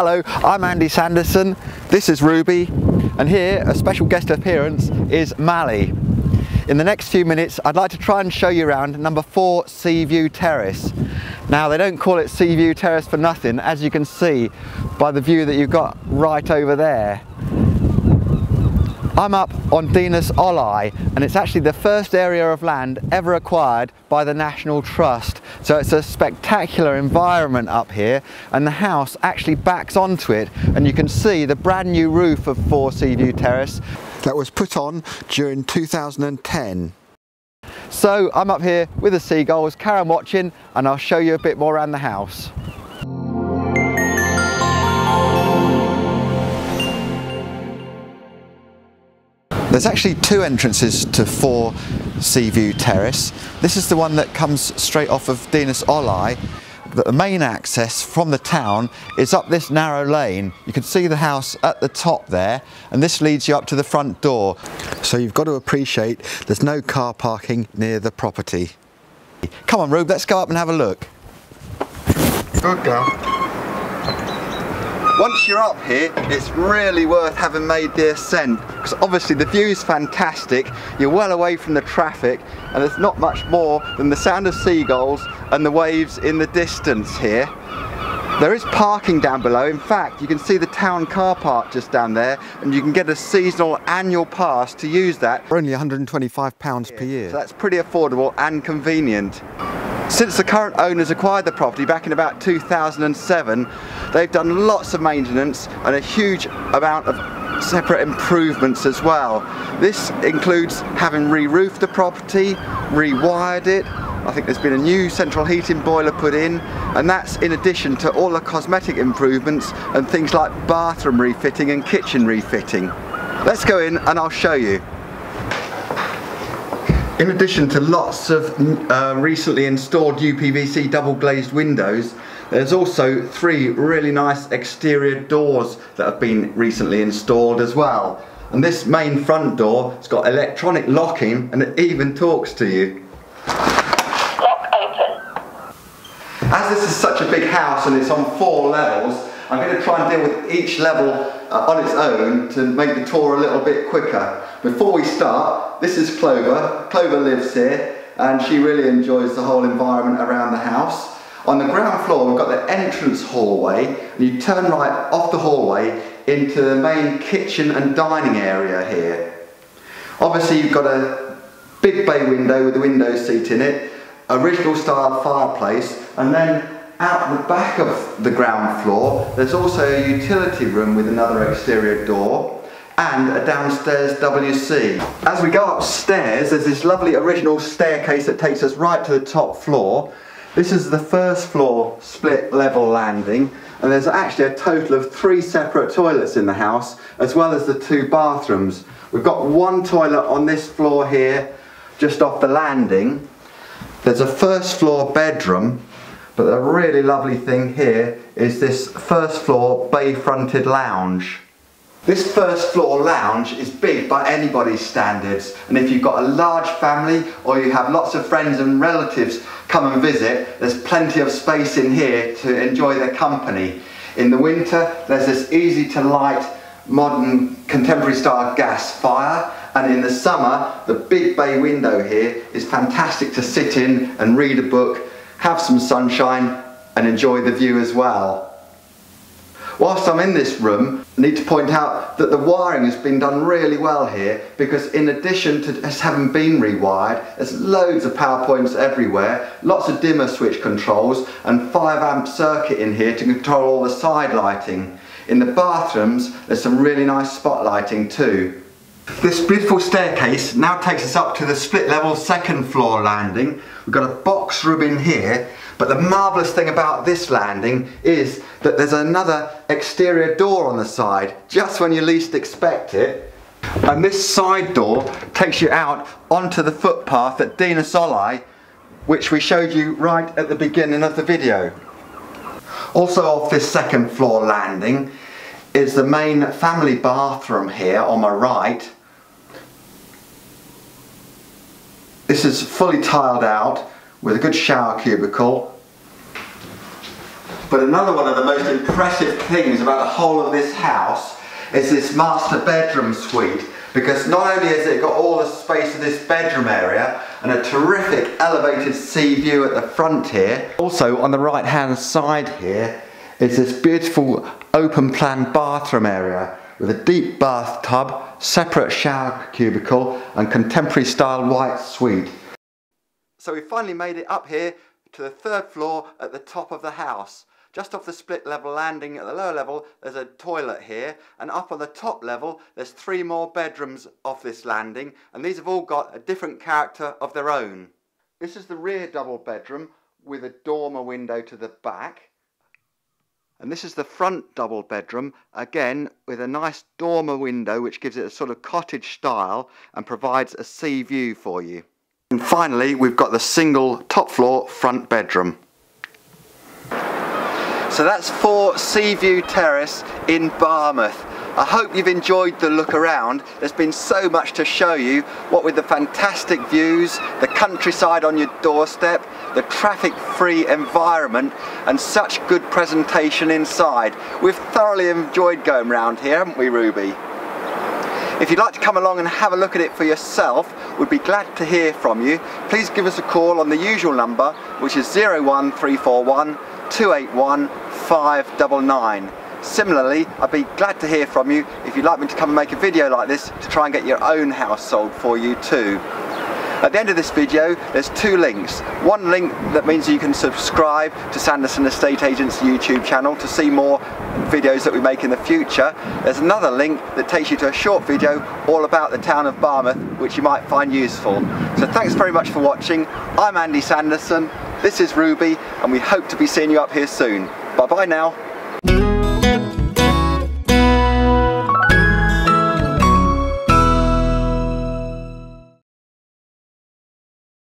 Hello, I'm Andy Sanderson, this is Ruby, and here a special guest appearance is Mally. In the next few minutes I'd like to try and show you around number 4 Seaview Terrace. Now they don't call it Seaview Terrace for nothing as you can see by the view that you've got right over there. I'm up on Dinas Olau and it's actually the first area of land ever acquired by the National Trust. So it's a spectacular environment up here and the house actually backs onto it and you can see the brand new roof of 4 Seaview Terrace that was put on during 2010. So I'm up here with the seagulls, Karen watching and I'll show you a bit more around the house. There's actually two entrances to 4 Seaview Terrace. This is the one that comes straight off of Dinas but the main access from the town is up this narrow lane. You can see the house at the top there and this leads you up to the front door. So you've got to appreciate there's no car parking near the property. Come on Rube, let's go up and have a look. Good girl. Once you're up here, it's really worth having made the ascent because obviously the view is fantastic, you're well away from the traffic and there's not much more than the sound of seagulls and the waves in the distance here. There is parking down below. In fact, you can see the town car park just down there and you can get a seasonal annual pass to use that. For only £125 per year. So that's pretty affordable and convenient. Since the current owners acquired the property back in about 2007, they've done lots of maintenance and a huge amount of separate improvements as well. This includes having re-roofed the property, rewired it, I think there's been a new central heating boiler put in and that's in addition to all the cosmetic improvements and things like bathroom refitting and kitchen refitting. Let's go in and I'll show you. In addition to lots of uh, recently installed UPVC double glazed windows, there's also three really nice exterior doors that have been recently installed as well. And this main front door has got electronic locking and it even talks to you. Lock open. As this is such a big house and it's on four levels, I'm going to try and deal with each level uh, on its own to make the tour a little bit quicker. Before we start, this is Clover. Clover lives here and she really enjoys the whole environment around the house. On the ground floor we've got the entrance hallway and you turn right off the hallway into the main kitchen and dining area here. Obviously you've got a big bay window with a window seat in it, original style fireplace and then out the back of the ground floor, there's also a utility room with another exterior door and a downstairs WC. As we go upstairs, there's this lovely original staircase that takes us right to the top floor. This is the first floor split level landing and there's actually a total of three separate toilets in the house as well as the two bathrooms. We've got one toilet on this floor here just off the landing. There's a first floor bedroom but the really lovely thing here is this first floor bay fronted lounge. This first floor lounge is big by anybody's standards and if you've got a large family or you have lots of friends and relatives come and visit, there's plenty of space in here to enjoy their company. In the winter, there's this easy to light modern contemporary style gas fire and in the summer, the big bay window here is fantastic to sit in and read a book have some sunshine and enjoy the view as well. Whilst I'm in this room, I need to point out that the wiring has been done really well here because in addition to just having been rewired, there's loads of power points everywhere, lots of dimmer switch controls and 5 amp circuit in here to control all the side lighting. In the bathrooms, there's some really nice spotlighting too. This beautiful staircase now takes us up to the split level second floor landing. We've got a box room in here, but the marvellous thing about this landing is that there's another exterior door on the side, just when you least expect it. And this side door takes you out onto the footpath at Dinas Olau, which we showed you right at the beginning of the video. Also off this second floor landing is the main family bathroom here on my right This is fully tiled out with a good shower cubicle. But another one of the most impressive things about the whole of this house is this master bedroom suite because not only has it got all the space of this bedroom area and a terrific elevated sea view at the front here, also on the right hand side here is this beautiful open plan bathroom area with a deep bathtub, separate shower cubicle and contemporary style white suite. So we finally made it up here to the third floor at the top of the house. Just off the split level landing at the lower level, there's a toilet here, and up on the top level, there's three more bedrooms off this landing, and these have all got a different character of their own. This is the rear double bedroom with a dormer window to the back. And this is the front double bedroom, again with a nice dormer window which gives it a sort of cottage style and provides a sea view for you. And finally, we've got the single top floor front bedroom. So that's 4 Seaview Terrace in Barmouth. I hope you've enjoyed the look around. There's been so much to show you, what with the fantastic views, the countryside on your doorstep, the traffic-free environment, and such good presentation inside. We've thoroughly enjoyed going around here, haven't we, Ruby? If you'd like to come along and have a look at it for yourself, we'd be glad to hear from you. Please give us a call on the usual number, which is 01341 281 599. Similarly, I'd be glad to hear from you if you'd like me to come and make a video like this to try and get your own house sold for you too. At the end of this video, there's two links. One link that means you can subscribe to Sanderson Estate Agents YouTube channel to see more videos that we make in the future. There's another link that takes you to a short video all about the town of Barmouth, which you might find useful. So thanks very much for watching. I'm Andy Sanderson, this is Ruby, and we hope to be seeing you up here soon. Bye bye now.